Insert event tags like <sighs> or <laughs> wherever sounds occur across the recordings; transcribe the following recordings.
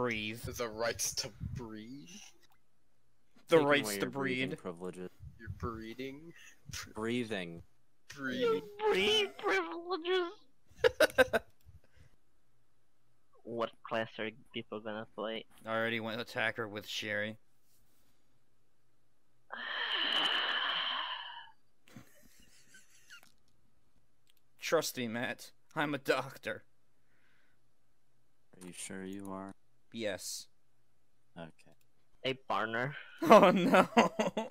breathe. The rights to breathe. The Taking rights to your breathing breed. Privileges. You're breeding. Breathing. Breeding. Breed privileges. <laughs> what class are people gonna play? I already went attacker with Sherry. <sighs> Trust me, Matt. I'm a doctor. Are you sure you are? Yes. Okay. Hey, partner. <laughs> Oh no. <laughs>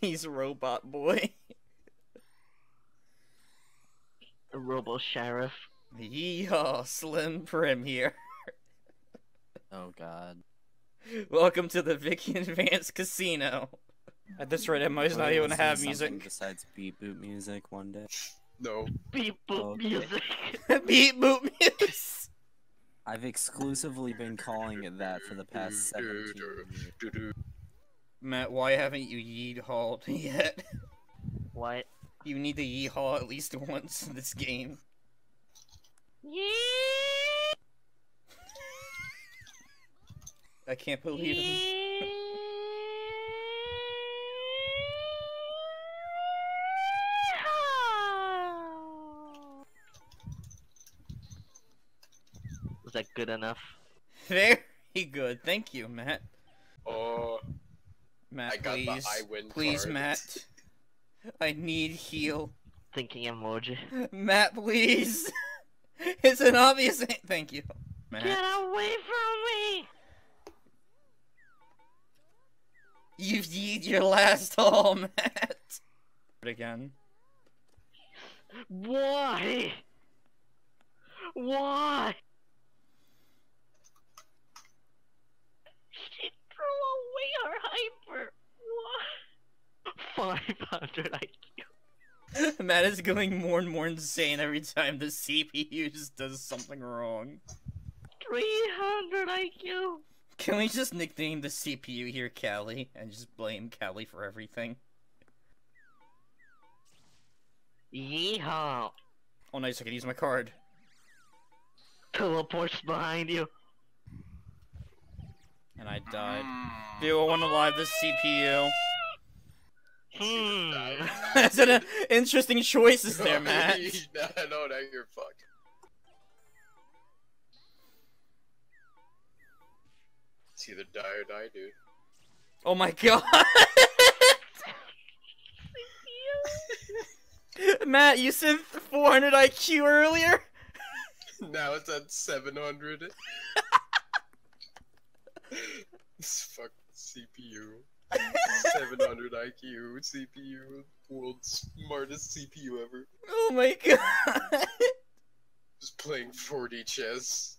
He's a robot boy. The Robo Sheriff. Yeehaw, Slim Prim here. Oh god. <laughs> Welcome to the Vicky Advanced Casino. At this rate, I might not Will even have music. Besides beat boot music one day. No. Beep boop Okay. music. Beat boot muse. I've exclusively been calling it that for the past 17 years. Matt, why haven't you yeehawed <laughs> yet? what? You need to yeehaw at least once in this game. I can't believe it. That good enough? Very good. Thank you, Matt. Oh, Matt, I got the please. I win please, card. Matt. I need heal. Thinking emoji. Matt, please. <laughs> it's an obvious. Thank you, Matt. Get away from me! You've yeed your last haul, Matt. Again. Why? Why? She threw away our hyper. What? 500 IQ. <laughs> Matt is going more and more insane every time the CPU just does something wrong. 300 IQ. Can we just nickname the CPU here Callie and just blame Callie for everything? Yeehaw. Oh, nice. I can use my card. Teleports behind you. And I died. Do I want to live the CPU? Hmm. That's an interesting choices there, <laughs> Matt. <laughs> no, no, now you're fucked. It's either die or die, dude. Oh my god! <laughs> Matt, you said 400 IQ earlier? now it's at 700. this fucking CPU. 700 IQ CPU. World's smartest CPU ever. Oh my <laughs> god! Just playing 4D chess.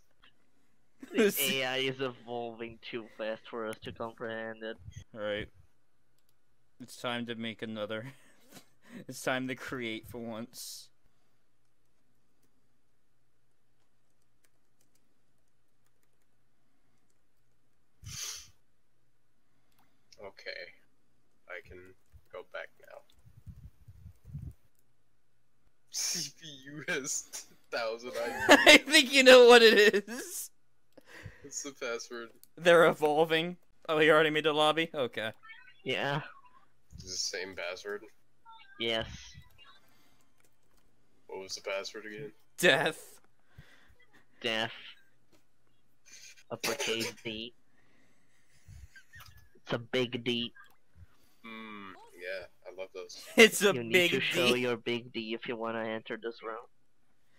The AI is evolving too fast for us to comprehend it. Alright. It's time to make another. <laughs> it's time to create for once. Okay. I can go back now. CPU has 1000 IQ. <laughs> I think you know what it is! What's the password? They're evolving. Oh, you already made a lobby? Okay. Yeah. Is it the same password? Yes. What was the password again? Death. Death. Uppercase D. It's a big D. Hmm. Yeah, I love those. <laughs> It's a you need big to show D. your big D if you want to enter this round.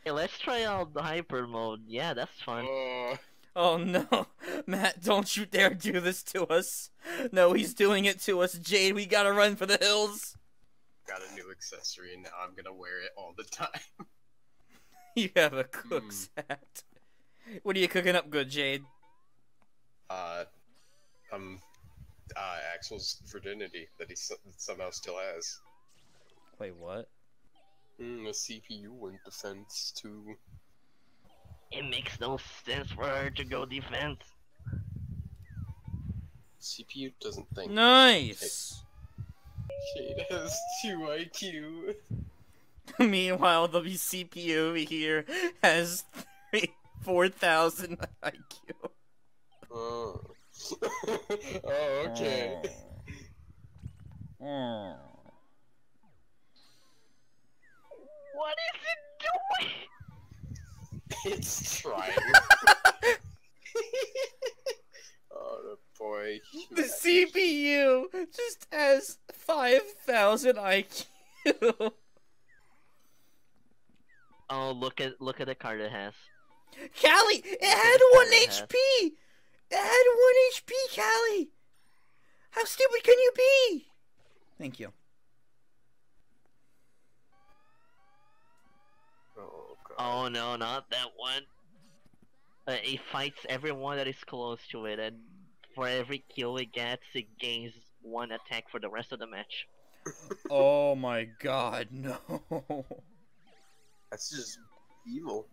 Hey, let's try out the hyper mode. Yeah, that's fun. Oh, Oh no. <laughs> Matt, don't you dare do this to us. No, he's doing it to us. Jade, we gotta run for the hills. got a new accessory and now I'm gonna wear it all the time. <laughs> You have a cook's hat. What are you cooking up good, Jade? Uh, um, uh, Axel's virginity that he so- somehow still has. Wait, what? Hmm, a CPU in defense too. It makes no sense for her to go defense. CPU doesn't think. Nice! <laughs> Jade has 2 IQ. <laughs> Meanwhile, the CPU here has three. 4,000 IQ. Oh. <laughs> oh, okay. Oh. What is it doing? <laughs> It's trying. <laughs> oh the boy. The CPU just has 5,000 IQ. Oh, look at look at the card it has. Callie, it had one HP. It had one HP, Callie. How stupid can you be? Thank you. Oh god. Oh no, not that one. Uh, it fights everyone that is close to it, and for every kill it gets, it gains one attack for the rest of the match. <laughs> Oh my god, no. That's just evil.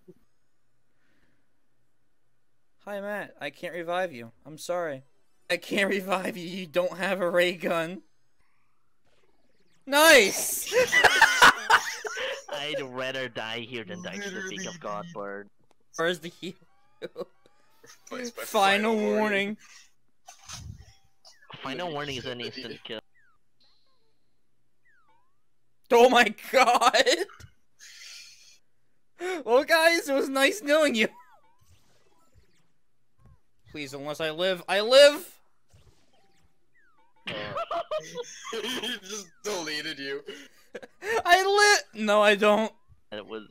Hi, Matt. I can't revive you. I'm sorry. I can't revive you. You don't have a ray gun. Nice! <laughs> I'd rather die here than die to the peak of Godbird. Where's the hero? Voiced by Final warning. Final warning is an instant kill. Oh my <laughs> god! Well, guys, it was nice knowing you. Please, unless I live, I live! <laughs> He just deleted you. <laughs> I live! No, I don't. It was.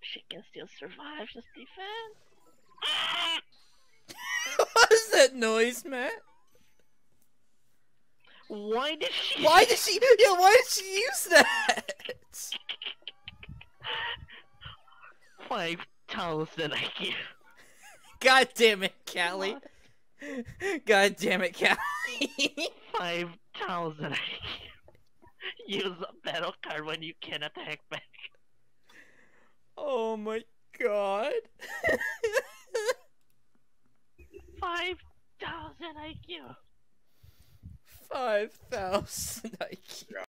She can still survive. Just defend. <laughs> what is that noise, Matt? Why did she? Why did she? Yeah, why did she use that? Five thousand IQ. God damn it, <laughs> Callie. God damn it, Callie. Five thousand IQ. <laughs> Use a battle card when you can attack back. oh my god. <laughs> Five thousand IQ. 5,000 IQ.